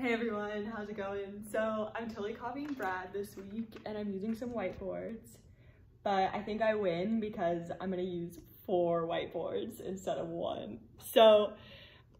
Hey everyone, how's it going? So I'm totally copying Brad this week and I'm using some whiteboards, but I think I win because I'm gonna use four whiteboards instead of one. So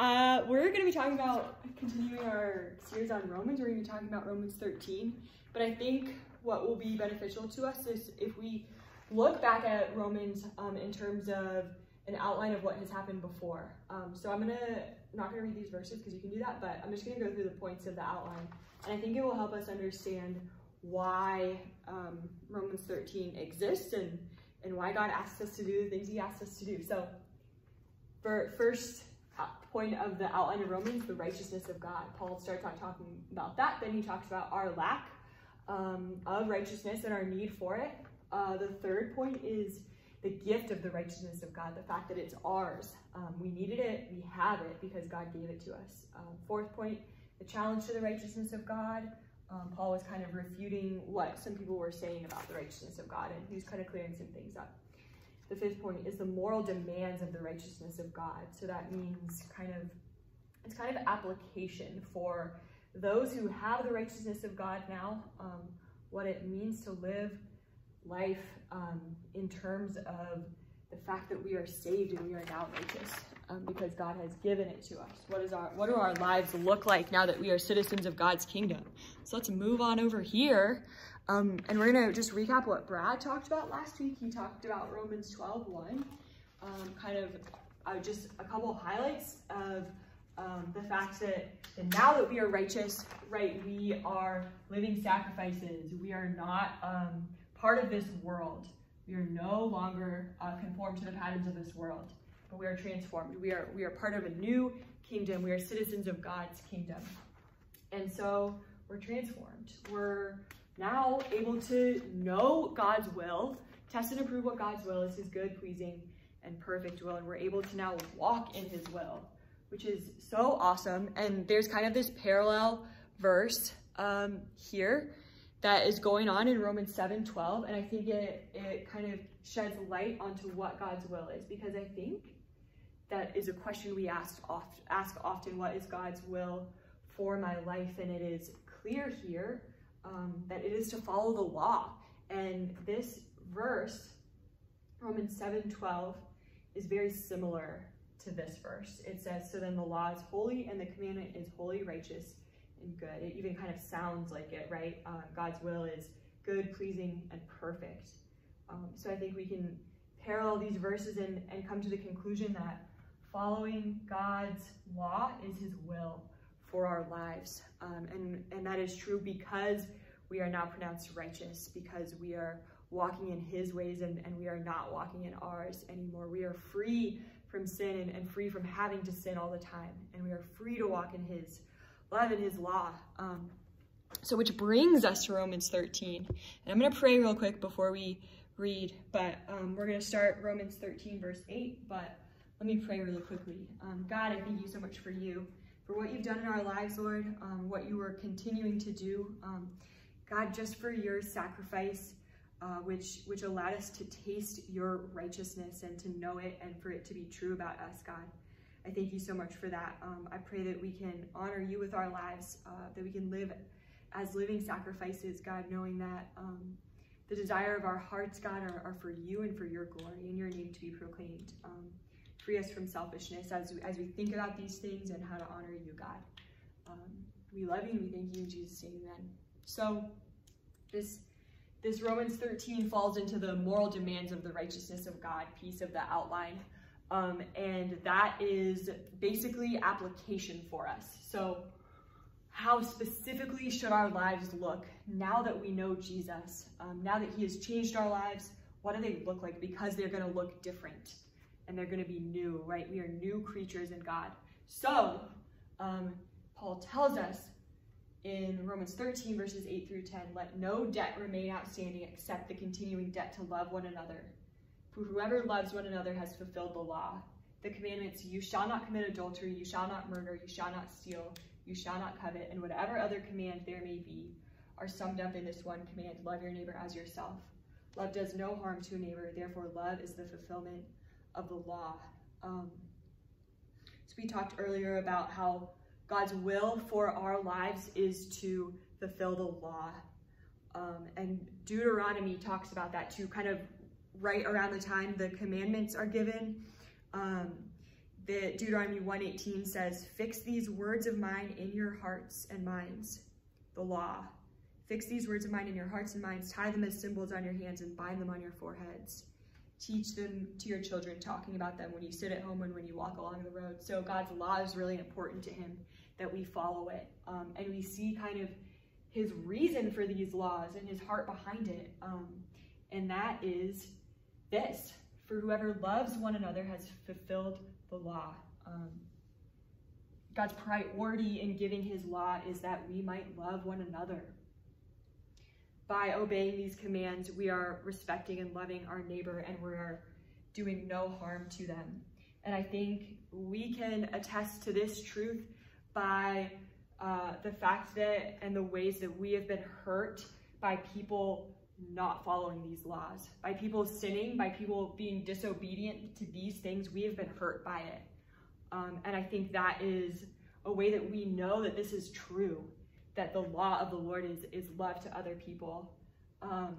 uh, we're gonna be talking about continuing our series on Romans. We're gonna be talking about Romans 13, but I think what will be beneficial to us is if we look back at Romans um, in terms of an outline of what has happened before. Um, so I'm gonna not gonna read these verses because you can do that, but I'm just gonna go through the points of the outline. And I think it will help us understand why um, Romans 13 exists and, and why God asks us to do the things he asks us to do. So for first point of the outline of Romans, the righteousness of God. Paul starts on talking about that. Then he talks about our lack um, of righteousness and our need for it. Uh, the third point is the gift of the righteousness of God, the fact that it's ours. Um, we needed it, we have it because God gave it to us. Um, fourth point, the challenge to the righteousness of God. Um, Paul was kind of refuting what some people were saying about the righteousness of God, and he was kind of clearing some things up. The fifth point is the moral demands of the righteousness of God. So that means kind of, it's kind of application for those who have the righteousness of God now, um, what it means to live life um, in terms of the fact that we are saved and we are now righteous um, because God has given it to us. What is our what do our lives look like now that we are citizens of God's kingdom? So let's move on over here. Um, and we're gonna just recap what Brad talked about last week. He talked about Romans 12, 1. Um, kind of uh, just a couple of highlights of um, the fact that, that now that we are righteous, right, we are living sacrifices. We are not um, part of this world. We are no longer uh, conformed to the patterns of this world, but we are transformed. We are, we are part of a new kingdom. We are citizens of God's kingdom. And so we're transformed. We're now able to know God's will, test and approve what God's will is his good, pleasing, and perfect will. And we're able to now walk in his will, which is so awesome. And there's kind of this parallel verse um, here that is going on in Romans 7 12. And I think it, it kind of sheds light onto what God's will is because I think that is a question we ask, oft, ask often what is God's will for my life? And it is clear here um, that it is to follow the law. And this verse, Romans 7 12, is very similar to this verse. It says, So then the law is holy and the commandment is holy, righteous, and good. It even kind of sounds like it, right? Uh, God's will is good, pleasing, and perfect. Um, so I think we can parallel these verses and, and come to the conclusion that following God's law is his will for our lives. Um, and, and that is true because we are now pronounced righteous, because we are walking in his ways and, and we are not walking in ours anymore. We are free from sin and, and free from having to sin all the time. And we are free to walk in his love and his law. Um, so which brings us to Romans 13. And I'm going to pray real quick before we read, but um, we're going to start Romans 13 verse 8, but let me pray really quickly. Um, God, I thank you so much for you, for what you've done in our lives, Lord, um, what you are continuing to do. Um, God, just for your sacrifice, uh, which, which allowed us to taste your righteousness and to know it and for it to be true about us, God. I thank you so much for that. Um, I pray that we can honor you with our lives, uh, that we can live as living sacrifices, God, knowing that um, the desire of our hearts, God, are, are, for you and for your glory and your name to be proclaimed. Um, free us from selfishness as we, as we think about these things and how to honor you, God. Um, we love you and we thank you in Jesus' name, amen. So this, this Romans 13 falls into the moral demands of the righteousness of God piece of the outline. Um, and that is basically application for us. So how specifically should our lives look now that we know Jesus? Um, now that he has changed our lives, what do they look like? Because they're gonna look different and they're gonna be new, right? We are new creatures in God. So um, Paul tells us in Romans 13 verses 8 through 10, let no debt remain outstanding except the continuing debt to love one another for whoever loves one another has fulfilled the law. The commandments, you shall not commit adultery, you shall not murder, you shall not steal, you shall not covet, and whatever other command there may be, are summed up in this one command, love your neighbor as yourself. Love does no harm to a neighbor, therefore love is the fulfillment of the law. Um, so we talked earlier about how God's will for our lives is to fulfill the law. Um, and Deuteronomy talks about that too, kind of right around the time the commandments are given. Um, the Deuteronomy 118 says, fix these words of mine in your hearts and minds, the law. Fix these words of mine in your hearts and minds, tie them as symbols on your hands and bind them on your foreheads. Teach them to your children, talking about them when you sit at home and when you walk along the road. So God's law is really important to him that we follow it. Um, and we see kind of his reason for these laws and his heart behind it. Um, and that is this, for whoever loves one another has fulfilled the law. Um, God's priority in giving his law is that we might love one another. By obeying these commands, we are respecting and loving our neighbor and we are doing no harm to them. And I think we can attest to this truth by uh, the fact that and the ways that we have been hurt by people not following these laws, by people sinning, by people being disobedient to these things, we have been hurt by it. Um, and I think that is a way that we know that this is true, that the law of the Lord is, is love to other people. Um,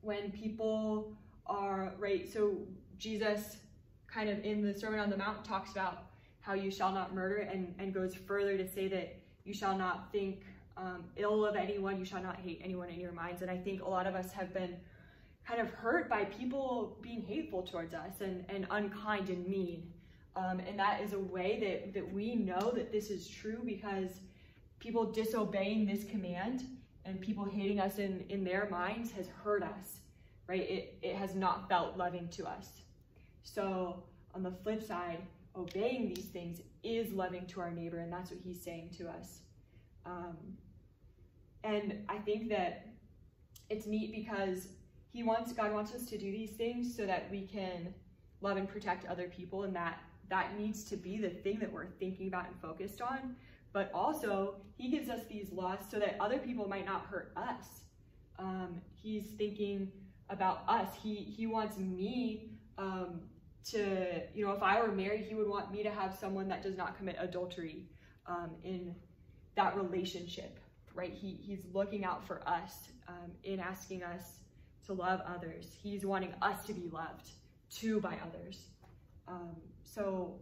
when people are, right, so Jesus kind of in the Sermon on the Mount talks about how you shall not murder and, and goes further to say that you shall not think um, ill of anyone, you shall not hate anyone in your minds. And I think a lot of us have been kind of hurt by people being hateful towards us and, and unkind and mean. Um, and that is a way that, that we know that this is true because people disobeying this command and people hating us in, in their minds has hurt us, right? It, it has not felt loving to us. So on the flip side, obeying these things is loving to our neighbor, and that's what he's saying to us. Um, and I think that it's neat because he wants God wants us to do these things so that we can love and protect other people, and that that needs to be the thing that we're thinking about and focused on. But also, he gives us these laws so that other people might not hurt us. Um, he's thinking about us. He he wants me um, to, you know, if I were married, he would want me to have someone that does not commit adultery um, in that relationship, right? He, he's looking out for us um, in asking us to love others. He's wanting us to be loved too by others. Um, so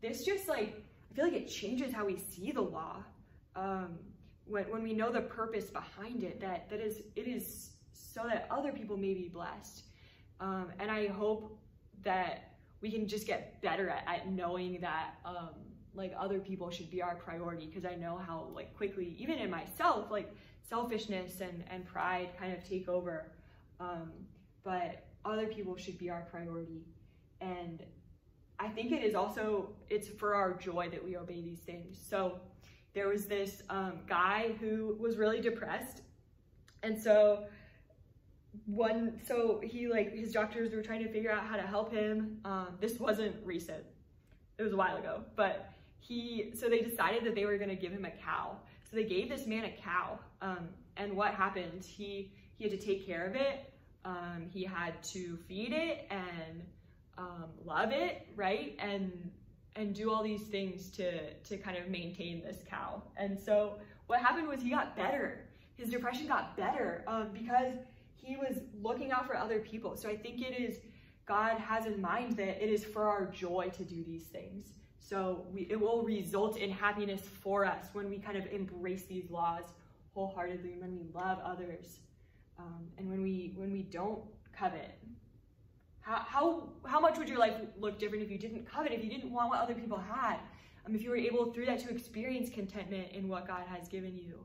this just like, I feel like it changes how we see the law. Um, when, when we know the purpose behind it, that, that is, it is so that other people may be blessed. Um, and I hope that we can just get better at, at knowing that um, like other people should be our priority because I know how like quickly, even in myself, like selfishness and, and pride kind of take over. Um, but other people should be our priority. And I think it is also, it's for our joy that we obey these things. So there was this um, guy who was really depressed. And so one, so he like, his doctors were trying to figure out how to help him. Um, this wasn't recent, it was a while ago, but he, so they decided that they were gonna give him a cow. So they gave this man a cow. Um, and what happened? He, he had to take care of it. Um, he had to feed it and um, love it, right? And and do all these things to to kind of maintain this cow. And so what happened was he got better. His depression got better um, because he was looking out for other people. So I think it is, God has in mind that it is for our joy to do these things. So we, it will result in happiness for us when we kind of embrace these laws wholeheartedly, when we love others, um, and when we when we don't covet. How, how, how much would your life look different if you didn't covet, if you didn't want what other people had? Um, if you were able through that to experience contentment in what God has given you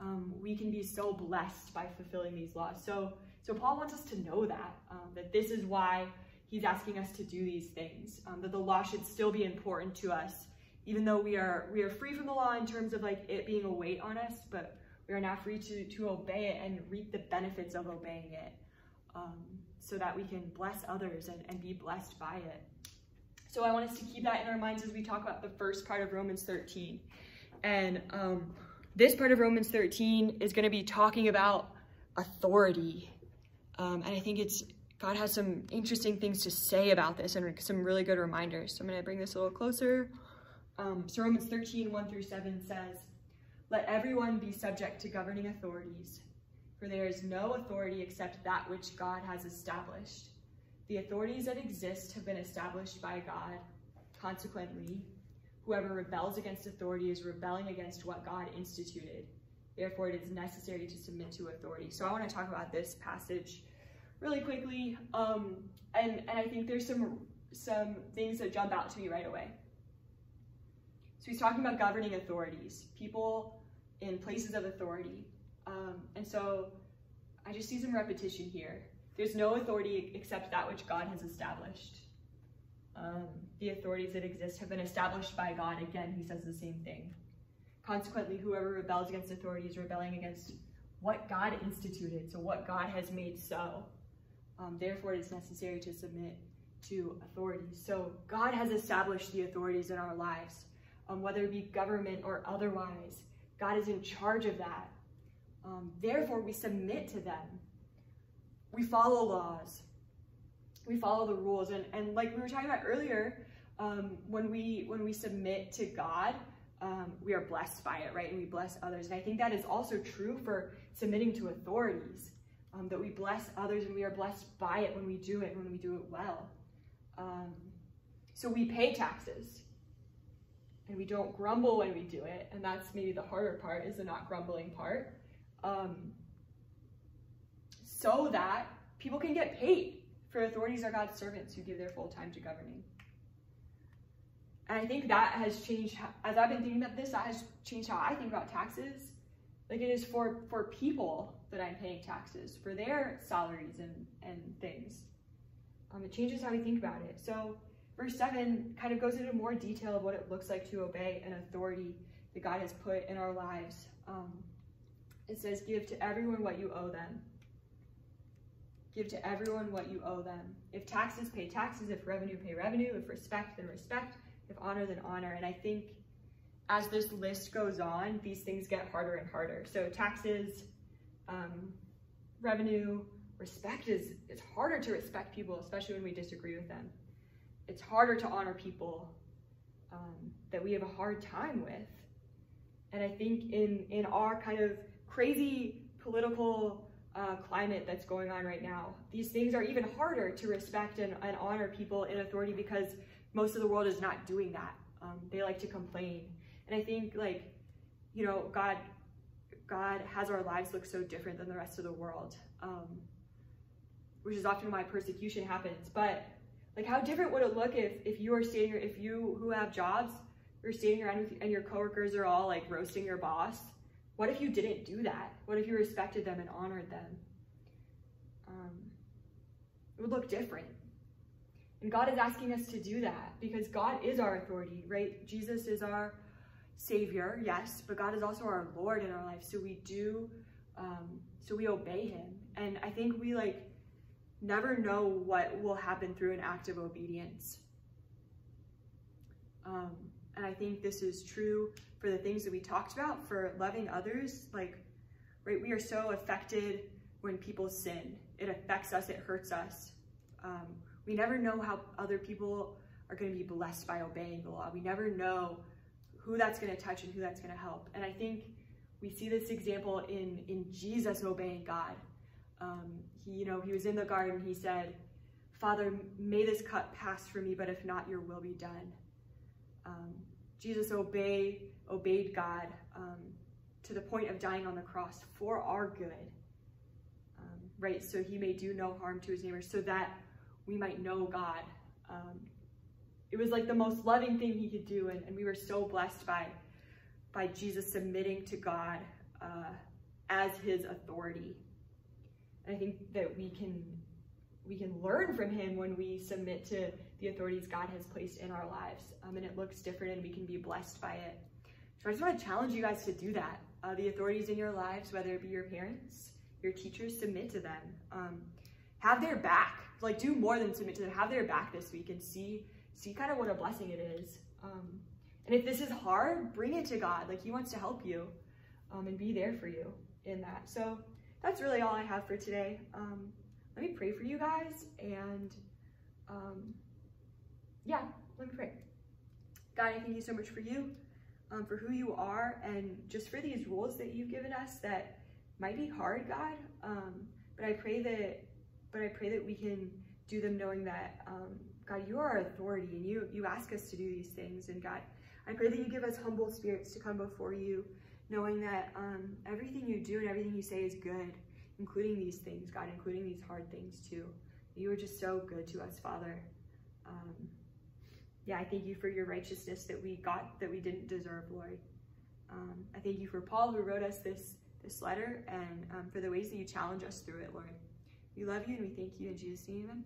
um, we can be so blessed by fulfilling these laws. So, so Paul wants us to know that, um, that this is why he's asking us to do these things, um, that the law should still be important to us, even though we are, we are free from the law in terms of like it being a weight on us, but we are now free to, to obey it and reap the benefits of obeying it um, so that we can bless others and, and be blessed by it. So I want us to keep that in our minds as we talk about the first part of Romans 13. And um, this part of Romans 13 is going to be talking about authority. Um, and I think it's God has some interesting things to say about this and some really good reminders. So I'm going to bring this a little closer. Um, so Romans 13, 1 through 7 says, Let everyone be subject to governing authorities, for there is no authority except that which God has established. The authorities that exist have been established by God. Consequently, whoever rebels against authority is rebelling against what God instituted. Therefore, it is necessary to submit to authority. So I want to talk about this passage really quickly. Um, and, and I think there's some, some things that jump out to me right away. So he's talking about governing authorities, people in places of authority. Um, and so I just see some repetition here. There's no authority except that which God has established. Um, the authorities that exist have been established by God. Again, he says the same thing. Consequently, whoever rebels against authority is rebelling against what God instituted, so what God has made so. Um, therefore, it is necessary to submit to authorities. So God has established the authorities in our lives, um, whether it be government or otherwise. God is in charge of that. Um, therefore, we submit to them. We follow laws. We follow the rules. And, and like we were talking about earlier, um, when we when we submit to God, um, we are blessed by it, right? And we bless others. And I think that is also true for submitting to authorities, um, that we bless others and we are blessed by it when we do it, and when we do it well. Um, so we pay taxes and we don't grumble when we do it. And that's maybe the harder part is the not grumbling part. Um, so that people can get paid for authorities are God's servants who give their full time to governing. And I think that has changed, as I've been thinking about this, that has changed how I think about taxes. Like it is for, for people that I'm paying taxes, for their salaries and, and things. Um, it changes how we think about it. So verse 7 kind of goes into more detail of what it looks like to obey an authority that God has put in our lives. Um, it says, give to everyone what you owe them. Give to everyone what you owe them. If taxes, pay taxes. If revenue, pay revenue. If respect, then respect. If honor, then honor. And I think as this list goes on, these things get harder and harder. So taxes, um, revenue, respect is, it's harder to respect people, especially when we disagree with them. It's harder to honor people um, that we have a hard time with. And I think in, in our kind of crazy political uh, climate that's going on right now, these things are even harder to respect and, and honor people in authority because most of the world is not doing that. Um, they like to complain. And I think like, you know, God, God has our lives look so different than the rest of the world, um, which is often why persecution happens. But like, how different would it look if, if you are standing, if you who have jobs, you're standing around with, and your coworkers are all like roasting your boss? What if you didn't do that? What if you respected them and honored them? Um, it would look different. And God is asking us to do that because God is our authority, right? Jesus is our savior, yes, but God is also our Lord in our life. So we do, um, so we obey him. And I think we like never know what will happen through an act of obedience. Um, and I think this is true for the things that we talked about for loving others. Like, right, we are so affected when people sin. It affects us, it hurts us. Um, we never know how other people are going to be blessed by obeying the law. We never know who that's going to touch and who that's going to help. And I think we see this example in, in Jesus obeying God. Um, he, you know, he was in the garden. He said, Father, may this cup pass from me, but if not, your will be done. Um, Jesus obey, obeyed God um, to the point of dying on the cross for our good, um, right? So he may do no harm to his neighbors so that we might know God. It was like the most loving thing he could do, and, and, we were so blessed by, by Jesus submitting to God uh, as his authority. And I think that we can we can learn from him when we submit to the authorities God has placed in our lives. Um, and it looks different and we can be blessed by it. So I just want to challenge you guys to do that. Uh, the authorities in your lives, whether it be your parents, your teachers, submit to them. Um, have their back like do more than submit to them. Have their back this week and see see kind of what a blessing it is. Um, and if this is hard, bring it to God. Like He wants to help you um, and be there for you in that. So that's really all I have for today. Um, let me pray for you guys and um, yeah, let me pray. God, I thank you so much for you, um, for who you are, and just for these rules that you've given us that might be hard, God. Um, but I pray that, but I pray that we can do them knowing that, God, you are our authority, and you you ask us to do these things. And God, I pray that you give us humble spirits to come before you, knowing that um, everything you do and everything you say is good, including these things, God, including these hard things too. You are just so good to us, Father. Um, yeah, I thank you for your righteousness that we got that we didn't deserve, Lord. Um, I thank you for Paul who wrote us this this letter and um, for the ways that you challenge us through it, Lord. We love you and we thank you in Jesus' name. Amen.